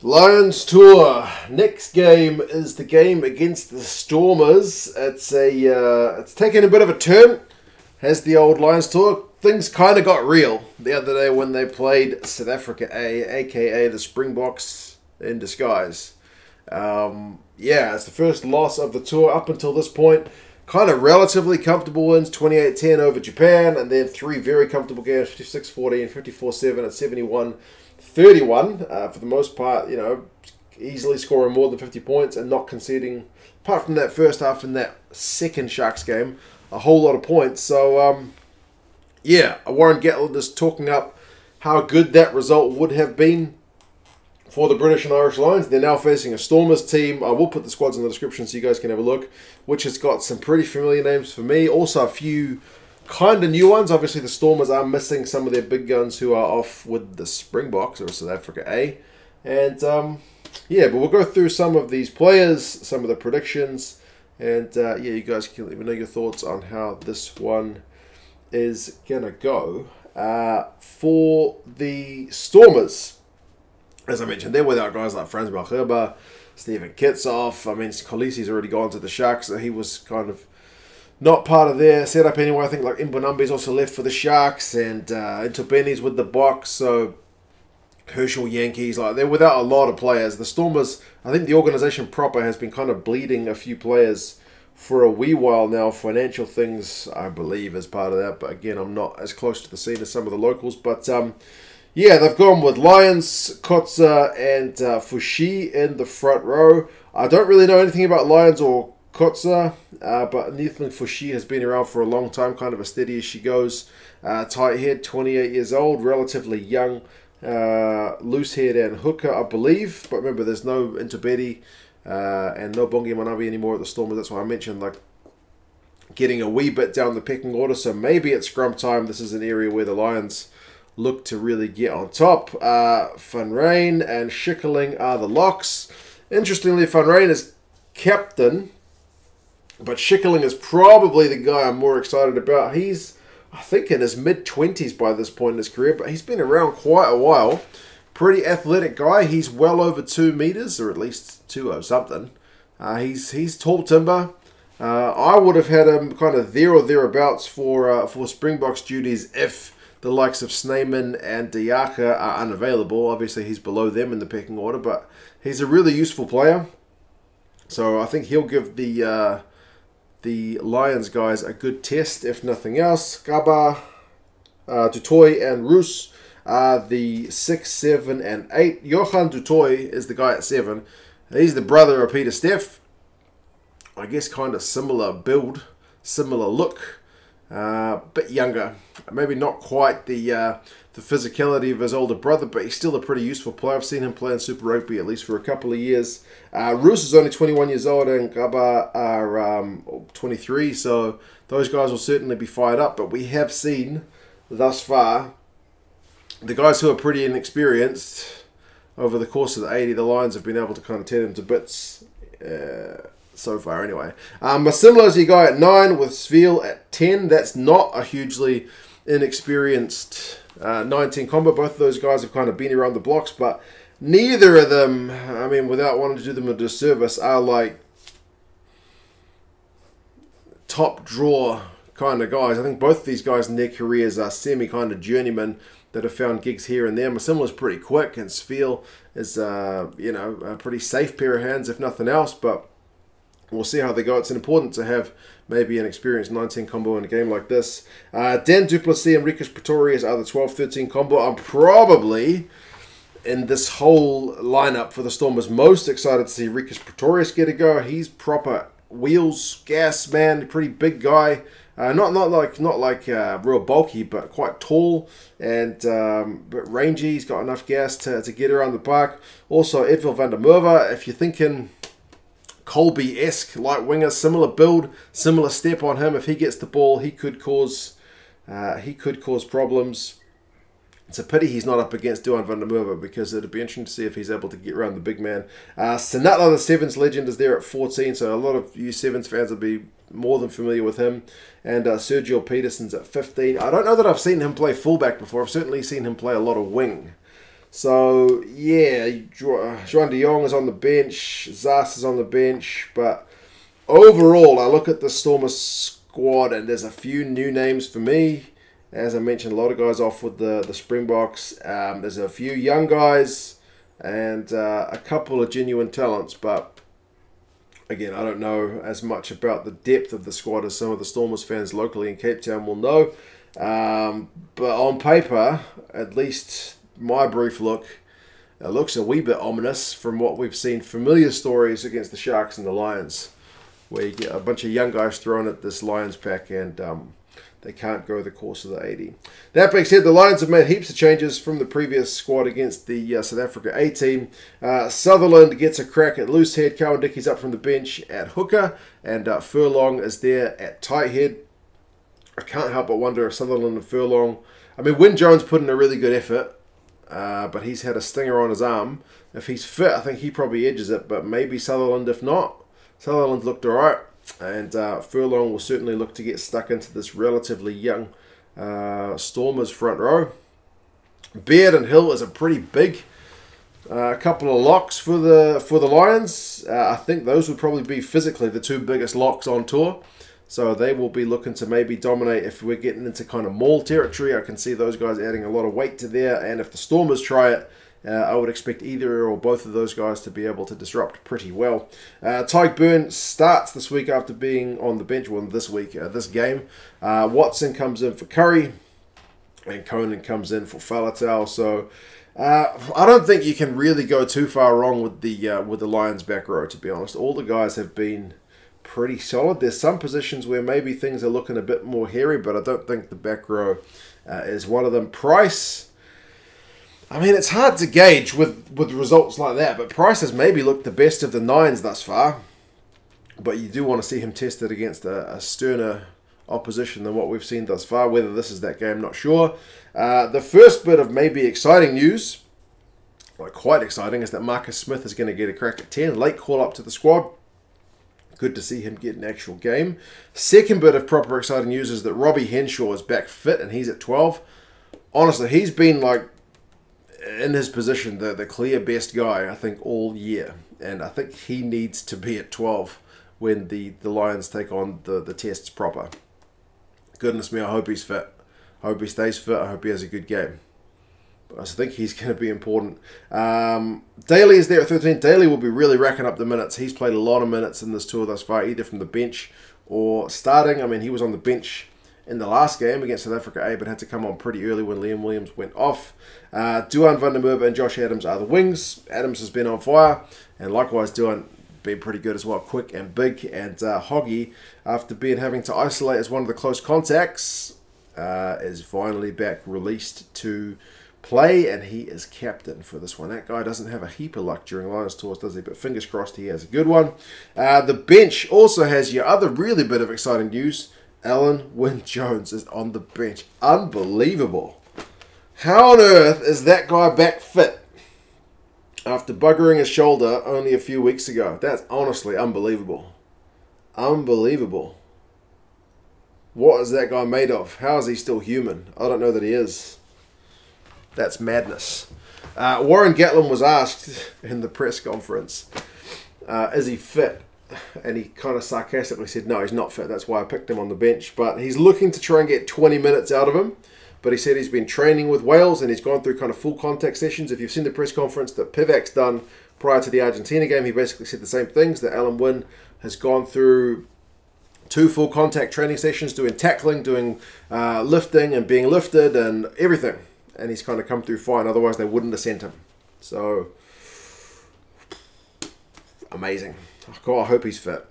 Lions tour. Next game is the game against the Stormers. It's a uh, it's taken a bit of a turn. Has the old Lions tour things kind of got real the other day when they played South Africa A, aka the Springboks in disguise. Um, yeah, it's the first loss of the tour up until this point. Kind of relatively comfortable wins 28 10 over Japan, and then three very comfortable games 56 14, 54 7, and 71 31 uh, for the most part, you know, easily scoring more than 50 points and not conceding, apart from that first half and that second Sharks game, a whole lot of points. So, um, yeah, Warren Gatland is talking up how good that result would have been for the British and Irish Lions. They're now facing a Stormers team. I will put the squads in the description so you guys can have a look, which has got some pretty familiar names for me. Also, a few kind of new ones. Obviously, the Stormers are missing some of their big guns who are off with the Springboks or South Africa A. And um, yeah, but we'll go through some of these players, some of the predictions, and uh, yeah, you guys can let me know your thoughts on how this one is gonna go. Uh, for the Stormers, as I mentioned, they're without guys like Frans Malherbe, Steven Kitshoff. I mean, Kolisi's already gone to the Sharks, so he was kind of not part of their setup anyway. I think like Mbonambi's also left for the Sharks and uh, Ntubeni's with the Boks. So Herschel Jantjies, like they're without a lot of players. The Stormers, I think the organization proper has been kind of bleeding a few players for a wee while now. Financial things, I believe, as part of that. But again, I'm not as close to the scene as some of the locals. But um, yeah, they've gone with Lyons, Kotze, and uh, Fouche in the front row. I don't really know anything about Lyons or Kotze, uh, but Neethling Fouche has been around for a long time, kind of a steady as she goes. Uh, tight head, 28 years old, relatively young, uh, loose head and hooker, I believe. But remember, there's no Ntubeni uh, and no Bongi Mbonambi anymore at the Stormers. That's why I mentioned like getting a wee bit down the pecking order. So maybe at scrum time, this is an area where the Lions look to really get on top. Uh, Rhyn and Schickerling are the locks. Interestingly, Rhyn is captain but Schickerling is probably the guy I'm more excited about. He's, I think, in his mid 20s by this point in his career, but he's been around quite a while. Pretty athletic guy. He's well over two meters, or at least two or something. Uh, he's he's tall timber. Uh, I would have had him kind of there or thereabouts for uh, for Springboks duties if the likes of Snyman and Diaka are unavailable. Obviously, he's below them in the pecking order, but he's a really useful player. So I think he'll give the uh, the Lions guys a good test, if nothing else. Xaba, uh, du Toit, and Roos are the 6, 7, and 8. Johan du Toit is the guy at 7. He's the brother of Pieter-Steph. I guess kind of similar build, similar look, uh, bit younger. Maybe not quite the uh, the physicality of his older brother, but he's still a pretty useful player. I've seen him play in Super Rugby at least for a couple of years. Uh, Roos is only 21 years old and Xaba are um, 23, so those guys will certainly be fired up. But we have seen thus far the guys who are pretty inexperienced over the course of the 80, the Lions have been able to kind of tear them to bits. Uh, so far, anyway. Um, Masimla is your guy at 9 with Swiel at 10. That's not a hugely inexperienced uh, 19 combo. Both of those guys have kind of been around the blocks, but neither of them, I mean, without wanting to do them a disservice, are like top draw kind of guys. I think both of these guys in their careers are semi kind of journeymen that have found gigs here and there. is pretty quick, and Swiel is, uh, you know, a pretty safe pair of hands, if nothing else, but we'll see how they go. It's important to have maybe an experienced 19 combo in a game like this. Uh, Dan du Plessis and Rikus Pretorius are the 12-13 combo. I'm probably in this whole lineup for the Stormers most excited to see Rikus Pretorius get a go. He's proper wheels, gas man, pretty big guy. Uh, not not like not like uh, real bulky, but quite tall and um, but rangy. He's got enough gas to, to get around the park. Also, Edwill van der Merwe. If you're thinking Kolbe-esque light winger, similar build, similar step on him. If he gets the ball, he could cause uh, he could cause problems. It's a pity he's not up against Duhan van der Merwe because it'd be interesting to see if he's able to get around the big man. Uh, Senatla, the Sevens legend, is there at 14, so a lot of you Sevens fans will be more than familiar with him. And uh, Sergeal Petersen's at 15. I don't know that I've seen him play fullback before. I've certainly seen him play a lot of wing. So yeah, Juan de Jongh is on the bench, Zas is on the bench, but overall, I look at the Stormers squad and there's a few new names for me. As I mentioned, a lot of guys off with the the Springboks. Um, there's a few young guys and uh, a couple of genuine talents, but again, I don't know as much about the depth of the squad as some of the Stormers fans locally in Cape Town will know. Um, but on paper, at least my brief look, it looks a wee bit ominous from what we've seen familiar stories against the Sharks and the Lions, where you get a bunch of young guys thrown at this Lions pack and um, they can't go the course of the 80. That being said, the Lions have made heaps of changes from the previous squad against the uh, South Africa A team. Uh, Sutherland gets a crack at loose head. Cowan-Dickie's up from the bench at hooker, and uh, Furlong is there at tight head. I can't help but wonder if Sutherland and Furlong. I mean, Wyn Jones put in a really good effort, uh, but he's had a stinger on his arm. If he's fit, I think he probably edges it, but maybe Sutherland if not. Sutherland looked alright, and uh, Furlong will certainly look to get stuck into this relatively young uh, Stormers front row. Beard and Hill is a pretty big uh, couple of locks for the for the Lions. Uh, I think those would probably be physically the two biggest locks on tour. So they will be looking to maybe dominate if we're getting into kind of maul territory. I can see those guys adding a lot of weight to there. And if the Stormers try it, uh, I would expect either or both of those guys to be able to disrupt pretty well. Uh, Tadhg Beirne starts this week after being on the bench. Well, this week, uh, this game. Uh, Watson comes in for Curry, and Conan comes in for Faletau. So uh, I don't think you can really go too far wrong with the uh, with the Lions back row. To be honest, all the guys have been pretty solid. There's some positions where maybe things are looking a bit more hairy, but I don't think the back row uh, is one of them. Price, I mean, it's hard to gauge with, with results like that, but Price has maybe looked the best of the nines thus far. But you do want to see him tested against a, a sterner opposition than what we've seen thus far. Whether this is that game, not sure. Uh, the first bit of maybe exciting news, like quite exciting, is that Marcus Smith is going to get a crack at 10. Late call up to the squad. Good to see him get an actual game. Second bit of proper exciting news is that Robbie Henshaw is back fit and he's at 12. Honestly, he's been like in his position the, the clear best guy, I think, all year. And I think he needs to be at 12 when the, the Lions take on the, the tests proper. Goodness me, I hope he's fit. I hope he stays fit. I hope he has a good game. I think he's going to be important. Um, Daly is there at 13. Daly will be really racking up the minutes. He's played a lot of minutes in this tour thus far, either from the bench or starting. I mean, he was on the bench in the last game against South Africa A, but had to come on pretty early when Liam Williams went off. Uh, Duhan van der Merwe and Josh Adams are the wings. Adams has been on fire, and likewise Duhan been pretty good as well, quick and big. And uh, Hoggy, after being having to isolate as one of the close contacts, uh, is finally back released to play, and he is captain for this one. That guy doesn't have a heap of luck during Lions tours, does he? But fingers crossed he has a good one. Uh, the bench also has your other really bit of exciting news. Alun Wyn Jones is on the bench. Unbelievable. How on earth is that guy back fit after buggering his shoulder only a few weeks ago? That's honestly unbelievable. Unbelievable. What is that guy made of? How is he still human? I don't know that he is. That's madness. Uh, Warren Gatland was asked in the press conference, uh, is he fit? And he kind of sarcastically said, no, he's not fit. That's why I picked him on the bench. But he's looking to try and get 20 minutes out of him. But he said he's been training with Wales and he's gone through kind of full contact sessions. If you've seen the press conference that Pivac's done prior to the Argentina game, he basically said the same things that Alun Wyn has gone through two full contact training sessions, doing tackling, doing uh, lifting and being lifted and everything and he's kind of come through fine. Otherwise, they wouldn't have sent him. So amazing. Oh, God, I hope he's fit.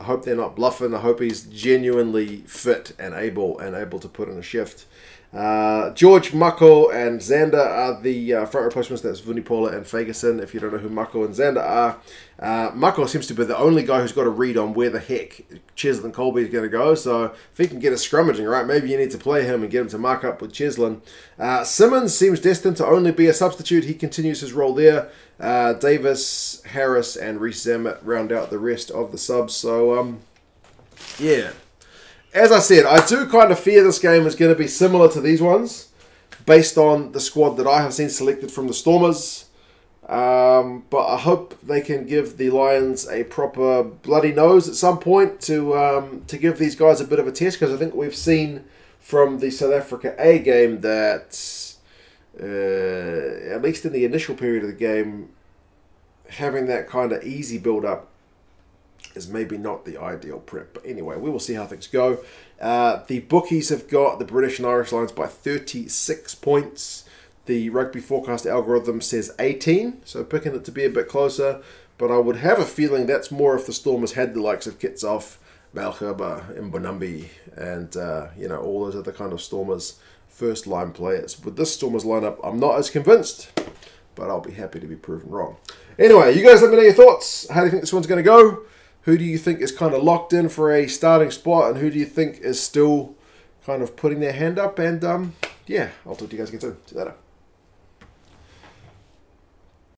I hope they're not bluffing. I hope he's genuinely fit and able and able to put in a shift. Uh, George, Mako, and Zander are the uh, front replacements. That's Vunipola and Fagerson. If you don't know who Mako and Zander are, uh, Mako seems to be the only guy who's got a read on where the heck Cheslin Kolbe is going to go. So if he can get a scrummaging right, maybe you need to play him and get him to mark up with Cheslin. Uh, Simmonds seems destined to only be a substitute. He continues his role there. Uh, Davies, Harris, and Rees-Zammit round out the rest of the subs. So um, yeah as I said, I do kind of fear this game is going to be similar to these ones. based on the squad that I have seen selected from the Stormers. Um, but I hope they can give the Lions a proper bloody nose at some point to um, to give these guys a bit of a test because I think we've seen from the South Africa A game that uh, at least in the initial period of the game, having that kind of easy build up is maybe not the ideal prep. But anyway, we will see how things go. Uh, the bookies have got the British and Irish Lions by 36 points. The rugby forecast algorithm says 18, so picking it to be a bit closer. But I would have a feeling that's more if the Stormers had the likes of Kitshoff, Malherbe, Mbonambi, and uh, you know all those other kind of Stormers first line players. With this Stormers lineup, I'm not as convinced, but I'll be happy to be proven wrong. Anyway, you guys let me know your thoughts. How do you think this one's going to go? Who do you think is kind of locked in for a starting spot, and who do you think is still kind of putting their hand up? And um, yeah, I'll talk to you guys again soon. See you later.